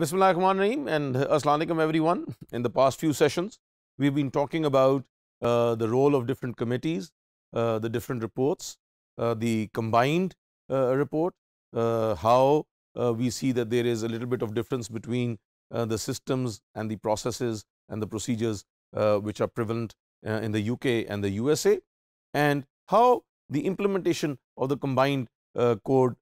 Bismillah Rahman Rahim and Assalamualaikum everyone. In the past few sessions, we've been talking about uh, the role of different committees, uh, the different reports, uh, the combined uh, report, uh, how uh, we see that there is a little bit of difference between the systems and the processes and the procedures which are prevalent in the UK and the USA and how the implementation of the combined code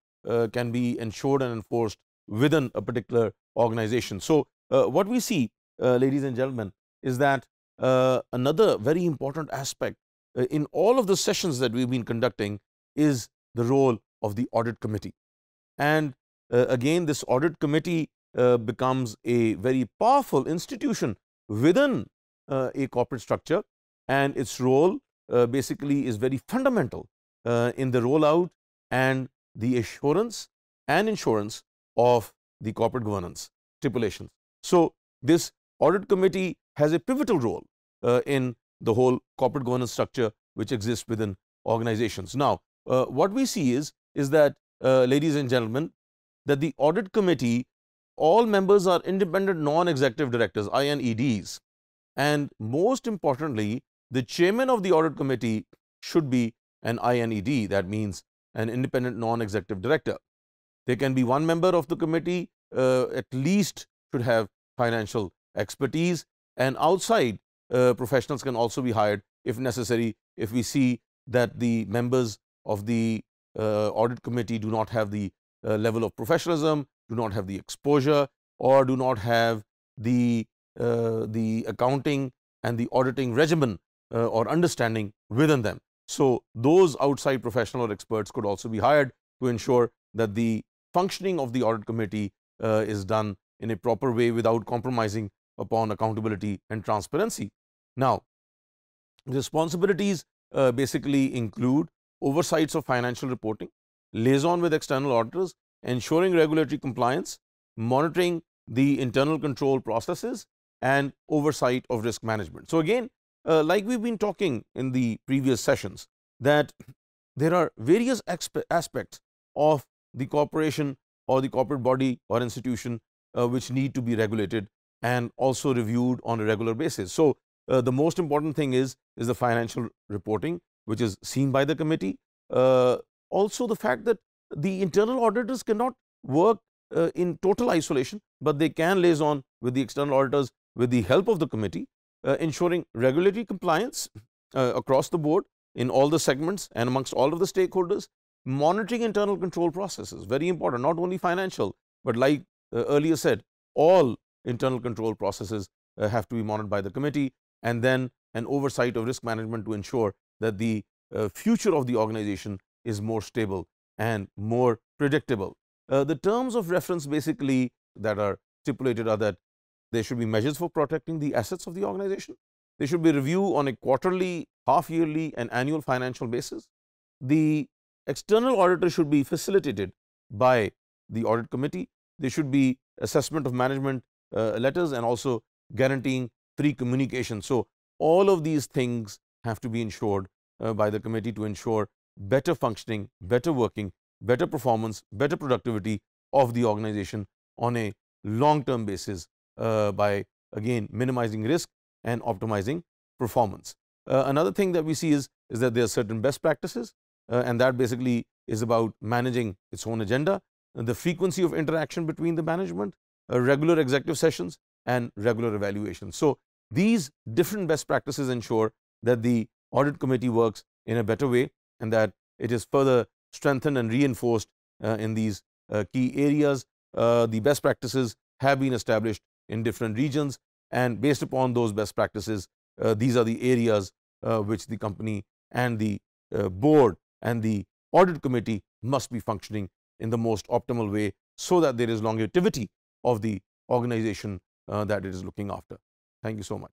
can be ensured and enforced within a particular organization. So, uh, what we see uh, ladies and gentlemen is that uh, another very important aspect uh, in all of the sessions that we have been conducting is the role of the audit committee. And uh, again this audit committee uh, becomes a very powerful institution within a corporate structure and its role basically is very fundamental in the rollout and the assurance and insurance of the corporate governance stipulations. So, this audit committee has a pivotal role uh, in the whole corporate governance structure which exists within organizations. Now, uh, what we see is, is that uh, ladies and gentlemen that the audit committee all members are independent non-executive directors INEDs and most importantly the chairman of the audit committee should be an INED that means an independent non-executive director. There can be one member of the committee at least should have financial expertise and outside uh, professionals can also be hired if necessary if we see that the members of the uh, audit committee do not have the uh, level of professionalism, do not have the exposure or do not have the, uh, the accounting and the auditing regimen uh, or understanding within them. So, those outside professional or experts could also be hired to ensure that the functioning of the audit committee uh, is done in a proper way without compromising upon accountability and transparency. Now, responsibilities uh, basically include oversights of financial reporting, liaison with external auditors, ensuring regulatory compliance, monitoring the internal control processes and oversight of risk management. So, again uh, like we have been talking in the previous sessions that there are various aspects of the corporation or the corporate body or institution uh, which need to be regulated and also reviewed on a regular basis. So, uh, the most important thing is, is the financial reporting which is seen by the committee. Uh, also the fact that the internal auditors cannot work uh, in total isolation, but they can liaison with the external auditors with the help of the committee uh, ensuring regulatory compliance uh, across the board in all the segments and amongst all of the stakeholders monitoring internal control processes very important not only financial, but like uh, earlier said all internal control processes uh, have to be monitored by the committee and then an oversight of risk management to ensure that the uh, future of the organization is more stable and more predictable. Uh, the terms of reference basically that are stipulated are that there should be measures for protecting the assets of the organization. They should be reviewed on a quarterly, half yearly and annual financial basis. The External auditor should be facilitated by the audit committee. There should be assessment of management uh, letters and also guaranteeing free communication. So, all of these things have to be ensured uh, by the committee to ensure better functioning, better working, better performance, better productivity of the organization on a long term basis uh, by again minimizing risk and optimizing performance. Uh, another thing that we see is, is that there are certain best practices and that basically is about managing its own agenda, the frequency of interaction between the management, uh, regular executive sessions and regular evaluations. So, these different best practices ensure that the audit committee works in a better way and that it is further strengthened and reinforced uh, in these uh, key areas. Uh, the best practices have been established in different regions and based upon those best practices, uh, these are the areas which the company and the board and the audit committee must be functioning in the most optimal way so that there is longevity of the organization uh, that it is looking after. Thank you so much.